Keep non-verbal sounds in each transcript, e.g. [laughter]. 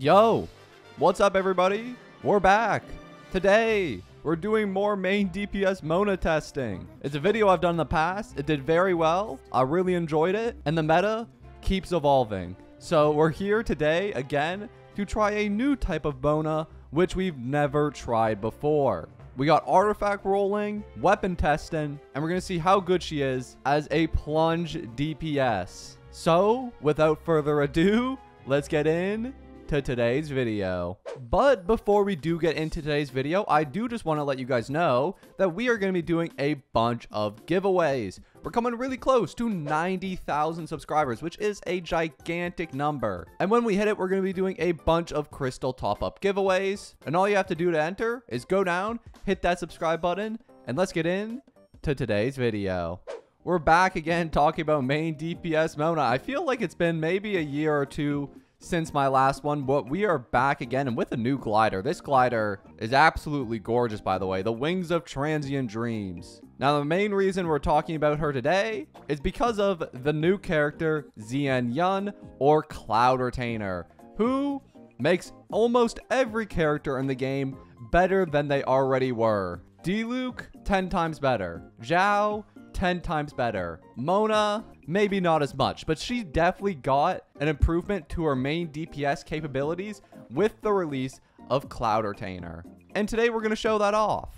Yo, what's up everybody? We're back. Today, we're doing more main DPS Mona testing. It's a video I've done in the past. It did very well. I really enjoyed it. And the meta keeps evolving. So we're here today again to try a new type of Mona, which we've never tried before. We got artifact rolling, weapon testing, and we're going to see how good she is as a plunge DPS. So, without further ado, let's get in to today's video. But before we do get into today's video, I do just want to let you guys know that we are going to be doing a bunch of giveaways. We're coming really close to 90,000 subscribers, which is a gigantic number. And when we hit it, we're going to be doing a bunch of crystal top-up giveaways. And all you have to do to enter is go down, hit that subscribe button, and let's get in to today's video. We're back again talking about main DPS Mona. I feel like it's been maybe a year or two since my last one, but we are back again and with a new glider. This glider is absolutely gorgeous, by the way. The Wings of Transient Dreams. Now, the main reason we're talking about her today is because of the new character, Xian Yun, or Cloud Retainer, who makes almost every character in the game better than they already were. Diluc, 10 times better. Xiao, 10 times better. Mona, maybe not as much, but she definitely got an improvement to her main DPS capabilities with the release of Cloud Retainer. And today we're going to show that off.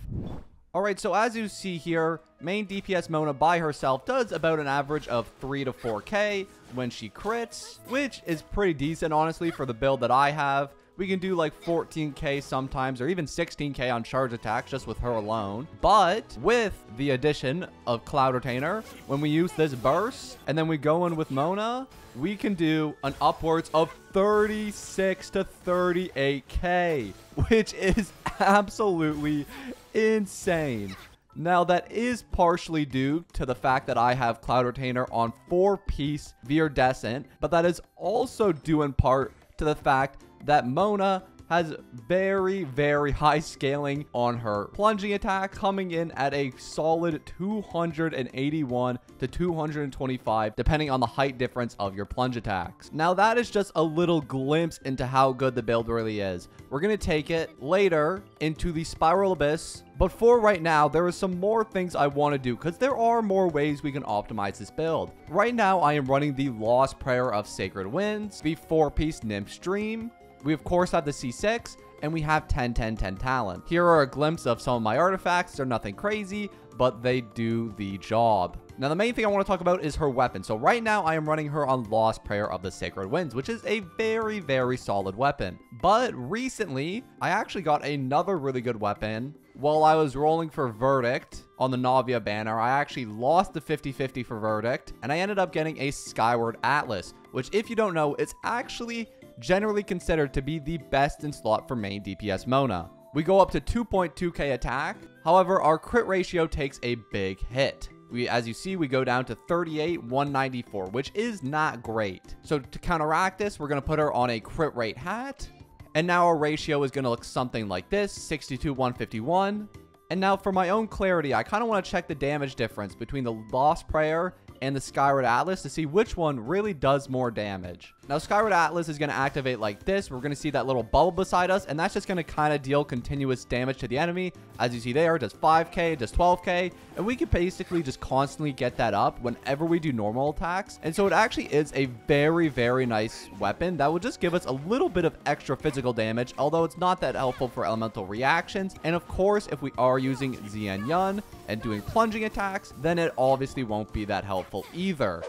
Alright, so as you see here, main DPS Mona by herself does about an average of 3 to 4k when she crits, which is pretty decent honestly for the build that I have. We can do like 14k sometimes or even 16k on charge attacks just with her alone. But with the addition of Cloud Retainer, when we use this burst and then we go in with Mona, we can do an upwards of 36 to 38k, which is absolutely insane. Now, that is partially due to the fact that I have Cloud Retainer on 4-piece Viridescent, but that is also due in part to the fact that Mona has very, very high scaling on her plunging attack, coming in at a solid 281 to 225, depending on the height difference of your plunge attacks. Now, that is just a little glimpse into how good the build really is. We're going to take it later into the Spiral Abyss, but for right now, there are some more things I want to do because there are more ways we can optimize this build. Right now, I am running the Lost Prayer of Sacred Winds, the 4-piece Nymph's Dream, we of course have the C6 and we have 10 10 10 talent. Here are a glimpse of some of my artifacts. They're nothing crazy, but they do the job. Now, the main thing I want to talk about is her weapon. So right now, I am running her on Lost Prayer of the Sacred Winds, which is a very, very solid weapon. But recently, I actually got another really good weapon while I was rolling for Verdict on the Navia banner. I actually lost the 50-50 for Verdict, and I ended up getting a Skyward Atlas, which if you don't know, it's actually generally considered to be the best in slot for main DPS Mona. We go up to 2.2k attack, however our crit ratio takes a big hit. We, as you see, we go down to 38, 194, which is not great. So to counteract this, we're going to put her on a crit rate hat. And now our ratio is going to look something like this, 62, 151. And now for my own clarity, I kind of want to check the damage difference between the Lost Prayer and the Skyward Atlas to see which one really does more damage. Now, Skyward Atlas is going to activate like this. We're going to see that little bubble beside us, and that's just going to kind of deal continuous damage to the enemy. As you see there, it does 5k, it does 12k, and we can basically just constantly get that up whenever we do normal attacks. And so it actually is a very, very nice weapon that will just give us a little bit of extra physical damage, although it's not that helpful for elemental reactions. And of course, if we are using Xian Yun and doing plunging attacks, then it obviously won't be that helpful either.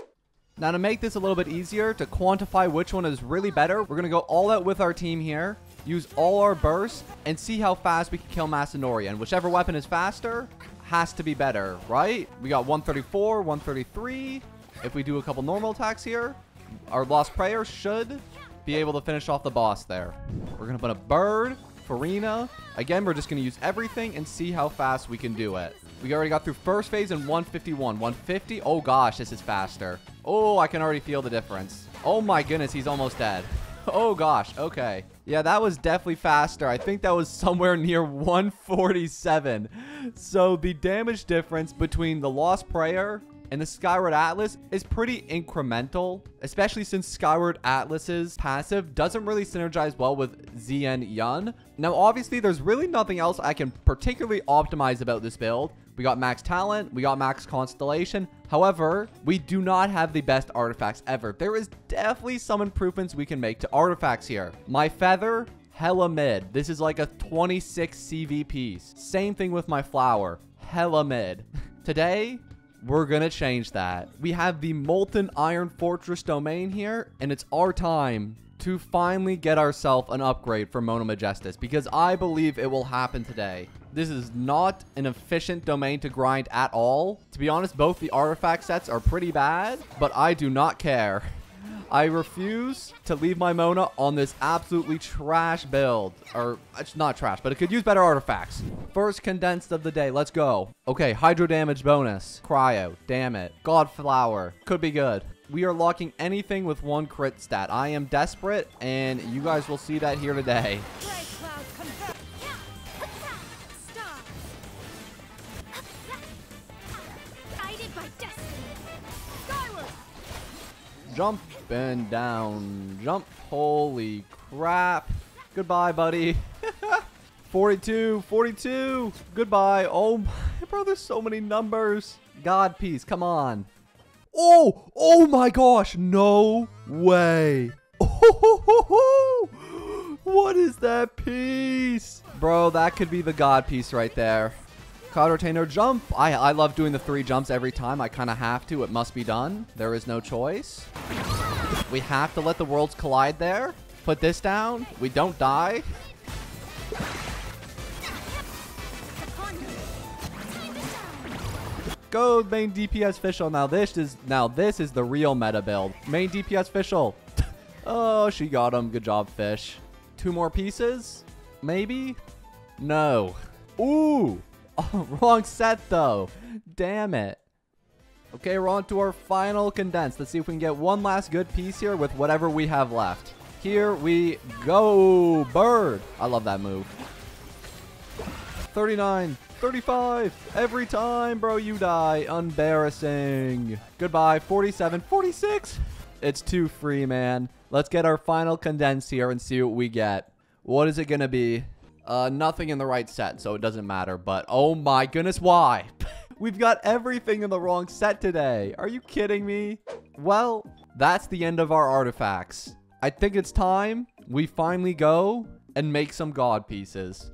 Now to make this a little bit easier to quantify which one is really better, we're going to go all out with our team here, use all our bursts, and see how fast we can kill Masanori. And whichever weapon is faster has to be better, right? We got 134, 133. If we do a couple normal attacks here, our Lost Prayer should be able to finish off the boss there. We're going to put a bird, Furina. Again, we're just going to use everything and see how fast we can do it. We already got through first phase in 151. 150. Oh, gosh, this is faster. Oh, I can already feel the difference. Oh, my goodness, he's almost dead. Oh, gosh. Okay. Yeah, that was definitely faster. I think that was somewhere [laughs] near 147. So the damage difference between the Lost Prayer and the Skyward Atlas is pretty incremental, especially since Skyward Atlas's passive doesn't really synergize well with Xian Yun. Now, obviously, there's really nothing else I can particularly optimize about this build. We got max talent, we got max constellation. However, we do not have the best artifacts ever. There is definitely some improvements we can make to artifacts here. My feather, hella mid. This is like a 26 CV piece. Same thing with my flower, hella mid. [laughs] Today, we're gonna change that. We have the Molten Iron Fortress domain here, and it's our time to finally get ourselves an upgrade for Mona Megistus because I believe it will happen today. This is not an efficient domain to grind at all. To be honest, both the artifact sets are pretty bad, but I do not care. I refuse to leave my Mona on this absolutely trash build. Or, it's not trash, but it could use better artifacts. First condensed of the day. Let's go. Okay, hydro damage bonus. Cryo. Damn it. God Flower. Could be good. We are locking anything with one crit stat. I am desperate, and you guys will see that here today. Jump and down. Jump. Holy crap. Goodbye, buddy. [laughs] 42. 42. Goodbye. Oh, my, bro, there's so many numbers. God piece. Come on. Oh, oh my gosh. No way. Oh, [laughs] what is that piece? Bro, that could be the God piece right there. Cloud Retainer jump. I, I love doing the three jumps every time. I kind of have to. It must be done. There is no choice. We have to let the worlds collide there. Put this down. We don't die. Go main DPS official. Now this is now this is the real meta build. Main DPS official. [laughs] oh, she got him. Good job, fish. Two more pieces? Maybe? No. Ooh. Oh, [laughs] wrong set, though. Damn it. Okay, we're on to our final condense. Let's see if we can get one last good piece here with whatever we have left. Here we go. Bird. I love that move. 39, 35. Every time, bro, you die. Embarrassing. Goodbye. 47, 46. It's too free, man. Let's get our final condense here and see what we get. What is it going to be? Uh, nothing in the right set, so it doesn't matter. But oh my goodness, why? [laughs] We've got everything in the wrong set today. Are you kidding me? Well, that's the end of our artifacts. I think it's time we finally go and make some god pieces.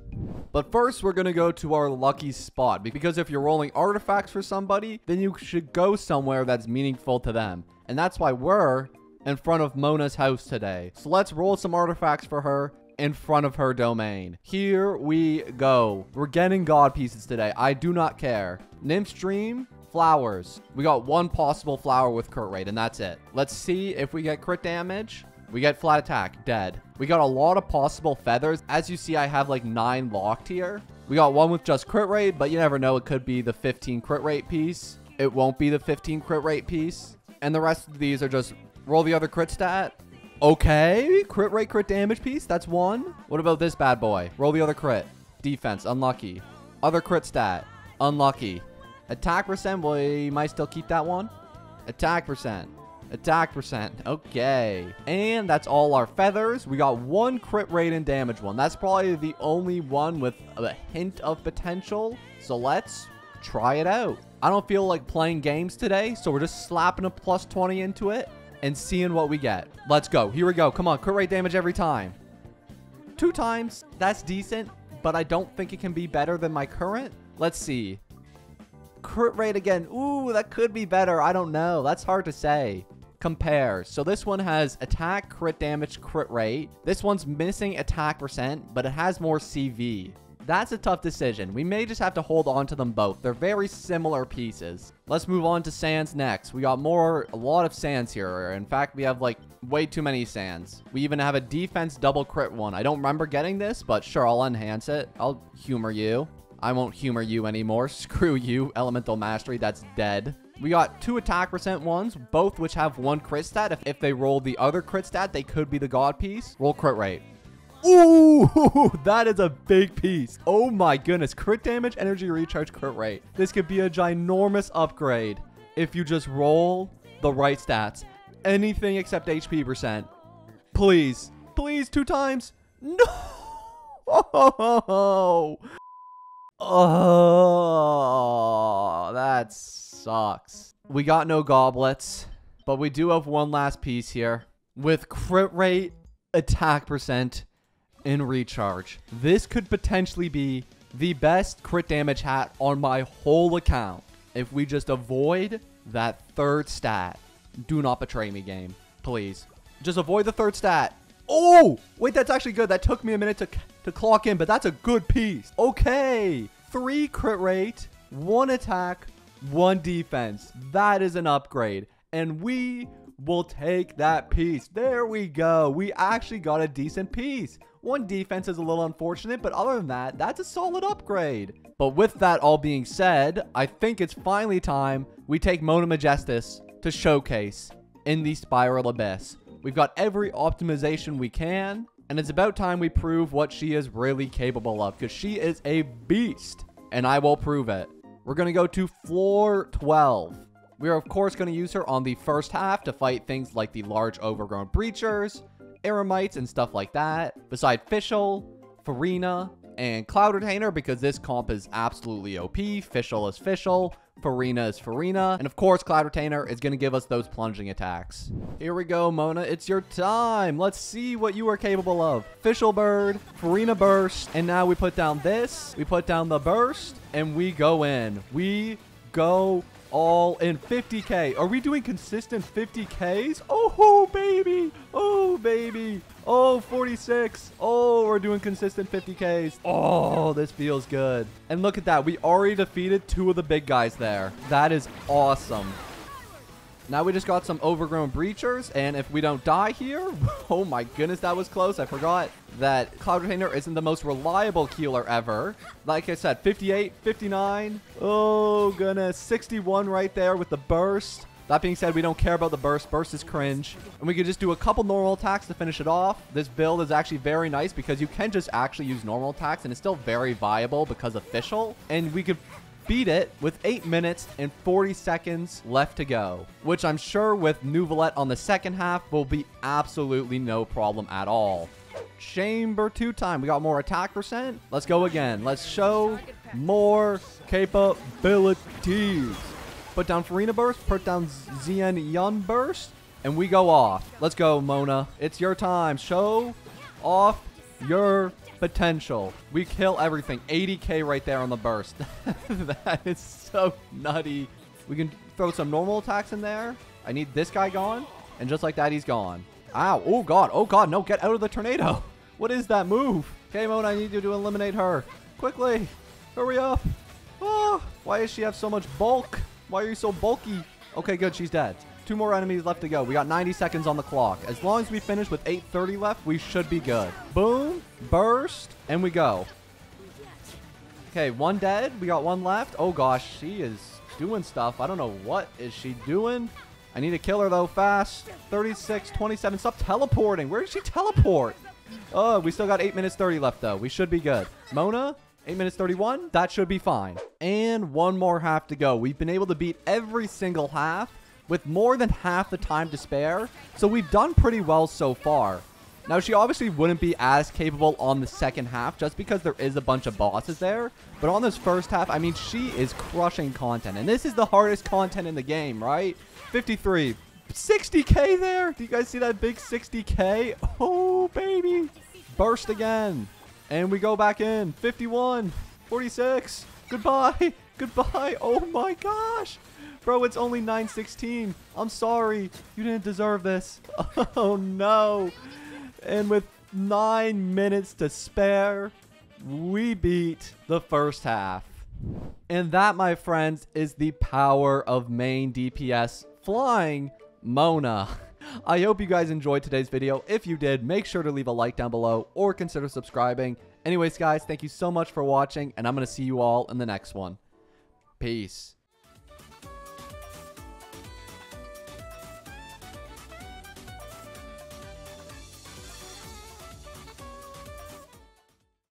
But first, we're going to go to our lucky spot. Because if you're rolling artifacts for somebody, then you should go somewhere that's meaningful to them. And that's why we're in front of Mona's house today. So let's roll some artifacts for her in front of her domain. Here we go. We're getting god pieces today. I do not care. Nymph's Dream, flowers. We got one possible flower with crit rate, and that's it. Let's see if we get crit damage. We get flat attack, dead. We got a lot of possible feathers. As you see, I have like nine locked here. We got one with just crit rate, but you never know. It could be the 15 crit rate piece. It won't be the 15 crit rate piece. And the rest of these are just roll the other crit stat Okay, crit rate, crit damage piece. That's one. What about this bad boy? Roll the other crit. Defense, unlucky. Other crit stat, unlucky. Attack percent, we might still keep that one. Attack percent. Attack percent. Okay. And that's all our feathers. We got one crit rate and damage one. That's probably the only one with a hint of potential. So let's try it out. I don't feel like playing games today, so we're just slapping a plus 20 into it and seeing what we get. Let's go. Here we go. Come on. Crit rate damage every time. Two times. That's decent, but I don't think it can be better than my current. Let's see. Crit rate again. Ooh, that could be better. I don't know. That's hard to say. Compare. So this one has attack, crit damage, crit rate. This one's missing attack percent, but it has more CV. That's a tough decision. We may just have to hold on to them both. They're very similar pieces. Let's move on to sands next. We got more, a lot of sands here. In fact, we have like way too many sands. We even have a defense double crit one. I don't remember getting this, but sure, I'll enhance it. I'll humor you. I won't humor you anymore. [laughs] Screw you, Elemental Mastery. That's dead. We got two attack percent ones, both which have one crit stat. If, if they roll the other crit stat, they could be the god piece. Roll crit rate. Ooh, [laughs] that is a big piece. Oh my goodness. Crit damage, energy recharge, crit rate. This could be a ginormous upgrade. if you just roll the right stats. Anything except HP percent. Please. Please, two times. No! Oh, [laughs] oh, that sucks. We got no goblets, but we do have one last piece here. With crit rate, attack percent, and recharge. This could potentially be the best crit damage hat on my whole account if we just avoid that third stat. Do not betray me, game. Please. Just avoid the third stat. Oh! Wait, that's actually good. That took me a minute to, to clock in, but that's a good piece. Okay. Three crit rate, one attack, one defense. That is an upgrade. And we will take that piece. There we go. We actually got a decent piece. One defense is a little unfortunate, but other than that, that's a solid upgrade. But with that all being said, I think it's finally time we take Mona Megistus to showcase in the Spiral Abyss. We've got every optimization we can, and it's about time we prove what she is really capable of, because she is a beast, and I will prove it. We're going to go to floor 12. We are, of course, going to use her on the first half to fight things like the large overgrown breachers, eremites, and stuff like that. Beside Fischl, Furina, and Cloud Retainer because this comp is absolutely OP. Fischl is Fischl. Furina is Furina, And of course, Cloud Retainer is going to give us those plunging attacks. Here we go, Mona. It's your time. Let's see what you are capable of. Fischl Bird, Furina Burst, and now we put down this. We put down the Burst, and we go in. We go all in 50k. Are we doing consistent 50ks? Oh, baby. Oh, baby. Oh, 46. Oh, we're doing consistent 50Ks. Oh, this feels good. And look at that. We already defeated two of the big guys there. That is awesome. Now we just got some overgrown breachers, and if we don't die here, [laughs] oh my goodness, that was close. I forgot that Cloud Retainer isn't the most reliable healer ever. Like I said, 58, 59, oh goodness, 61 right there with the burst. That being said, we don't care about the burst. Burst is cringe. And we can just do a couple normal attacks to finish it off. This build is actually very nice because you can just actually use normal attacks and it's still very viable because official. And we could beat it with 8 minutes and 40 seconds left to go, which I'm sure with Neuvillette on the second half will be absolutely no problem at all. Chamber 2 time. We got more attack percent. Let's go again. Let's show more capabilities. Put down Furina Burst, put down Xian Yun Burst, and we go off. Let's go, Mona. It's your time. Show off your potential. We kill everything. 80k right there on the burst. [laughs] that is so nutty. We can throw some normal attacks in there. I need this guy gone. And just like that, he's gone. Ow. Oh, God. Oh, God. No, get out of the tornado. [laughs] What is that move? Okay, Mona, I need you to eliminate her. Quickly. Hurry up. Oh, why does she have so much bulk? Why are you so bulky? Okay, good. She's dead. Two more enemies left to go. We got 90 seconds on the clock. As long as we finish with 8.30 left, we should be good. Boom. Burst. And we go. Okay, one dead. We got one left. Oh, gosh. She is doing stuff. I don't know what is she doing. I need to kill her, though, fast. 36, 27. Stop teleporting. Where did she teleport? Oh, we still got 8 minutes 30 left, though. We should be good. Mona, 8 minutes 31. That should be fine. And one more half to go. We've been able to beat every single half with more than half the time to spare. So we've done pretty well so far. Now, she obviously wouldn't be as capable on the second half just because there is a bunch of bosses there. But on this first half, I mean, she is crushing content. And this is the hardest content in the game, right? 53. 60k there. Do you guys see that big 60k? Oh, baby. Burst again. And we go back in. 51. 46. Goodbye. [laughs] Goodbye. Oh my gosh. Bro, it's only 916. I'm sorry. You didn't deserve this. [laughs] Oh no. And with nine minutes to spare, we beat the first half. And that, my friends, is the power of main DPS flying Mona. [laughs] I hope you guys enjoyed today's video. If you did, make sure to leave a like down below or consider subscribing. Anyways, guys, thank you so much for watching, and I'm going to see you all in the next one. Peace.